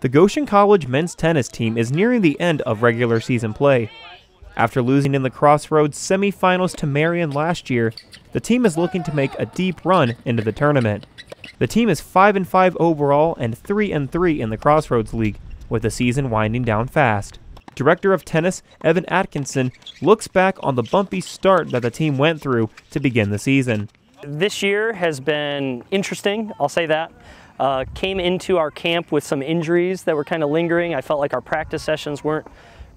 The Goshen College men's tennis team is nearing the end of regular season play. After losing in the Crossroads semifinals to Marian last year, the team is looking to make a deep run into the tournament. The team is 5 and 5 overall and 3 and 3 in the Crossroads League, with the season winding down fast. Director of Tennis Evan Atkinson looks back on the bumpy start that the team went through to begin the season. This year has been interesting, I'll say that. Uh, came into our camp with some injuries that were kind of lingering. I felt like our practice sessions weren't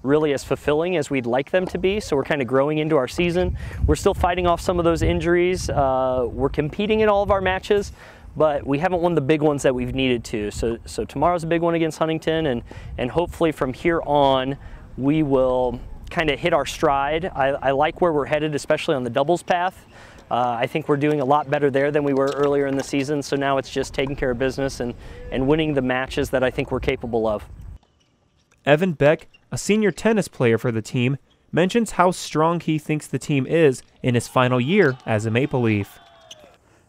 really as fulfilling as we'd like them to be, so we're kind of growing into our season. We're still fighting off some of those injuries. Uh, we're competing in all of our matches, but we haven't won the big ones that we've needed to. So, so tomorrow's a big one against Huntington, and, and hopefully from here on, we will kind of hit our stride. I, I like where we're headed, especially on the doubles path. Uh, I think we're doing a lot better there than we were earlier in the season, so now it's just taking care of business and, and winning the matches that I think we're capable of. Evan Beck, a senior tennis player for the team, mentions how strong he thinks the team is in his final year as a Maple Leaf.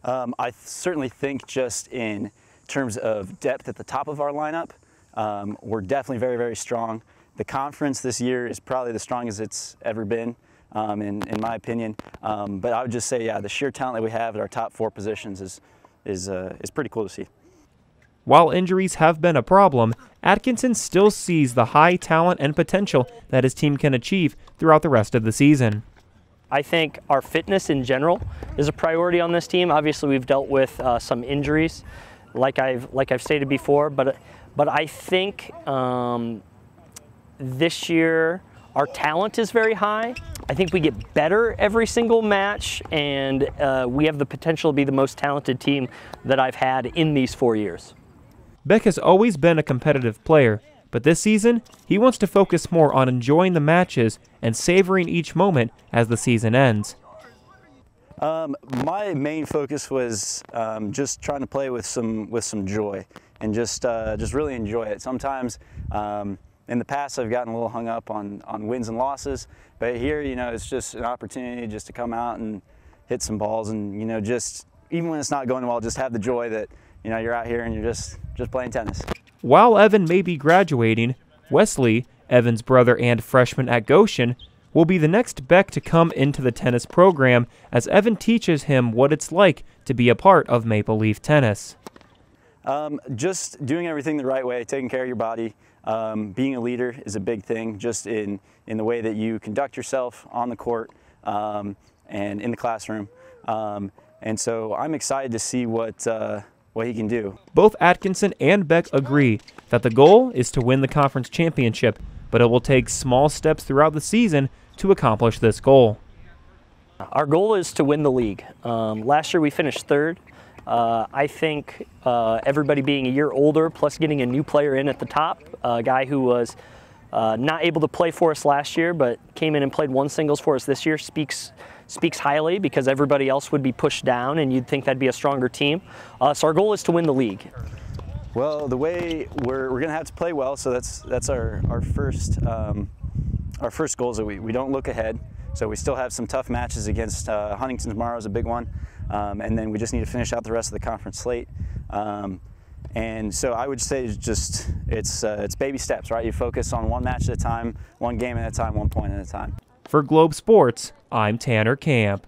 Um, I th certainly think just in terms of depth at the top of our lineup, um, we're definitely very, very strong. The conference this year is probably the strongest it's ever been um, in, in my opinion. Um, but I would just say, yeah, the sheer talent that we have at our top four positions is, is, uh, is pretty cool to see. While injuries have been a problem, Atkinson still sees the high talent and potential that his team can achieve throughout the rest of the season. I think our fitness in general is a priority on this team. Obviously, we've dealt with uh, some injuries, like I've like I've stated before, but but I think um, this year our talent is very high. I think we get better every single match, and uh, we have the potential to be the most talented team that I've had in these four years. Beck has always been a competitive player, but this season, he wants to focus more on enjoying the matches and savoring each moment as the season ends. Um, my main focus was um, just trying to play with some with some joy and just uh, just really enjoy it. Sometimes um, in the past, I've gotten a little hung up on, on wins and losses, but here, you know, it's just an opportunity just to come out and hit some balls and, you know, just, even when it's not going well, just have the joy that, you know, you're out here and you're just, just playing tennis. While Evan may be graduating, Wesley, Evan's brother and freshman at Goshen, will be the next Beck to come into the tennis program as Evan teaches him what it's like to be a part of Maple Leaf tennis. Um, just doing everything the right way, taking care of your body. Um, being a leader is a big thing, just in, in the way that you conduct yourself on the court um, and in the classroom. Um, and so I'm excited to see what, uh, what he can do. Both Atkinson and Beck agree that the goal is to win the conference championship, but it will take small steps throughout the season to accomplish this goal. Our goal is to win the league. Um, last year we finished third. Uh, I think uh, everybody being a year older, plus getting a new player in at the top, a guy who was uh, not able to play for us last year, but came in and played one singles for us this year, speaks speaks highly because everybody else would be pushed down, and you'd think that'd be a stronger team. Uh, so our goal is to win the league. Well, the way we're, we're going to have to play well, so that's that's our our first um, our first goal is that we, we don't look ahead. So we still have some tough matches against uh, Huntington tomorrow is a big one. Um, and then we just need to finish out the rest of the conference slate. Um, and so I would say just it's uh, it's baby steps, right? You focus on one match at a time, one game at a time, one point at a time. For Globe Sports, I'm Tanner Camp.